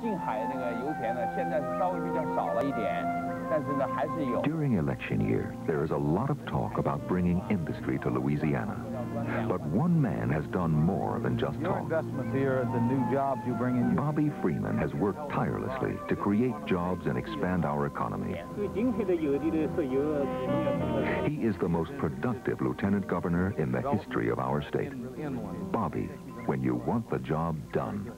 近海那个油田呢，现在是稍微比较少了一点，但是呢还是有。During election year, there is a lot of talk about bringing industry to Louisiana. But one man has done more than just talk. investments here, the new jobs you bring in. Bobby Freeman has worked tirelessly to create jobs and expand our economy. He is the most productive lieutenant governor in the history of our state. Bobby, when you want the job done.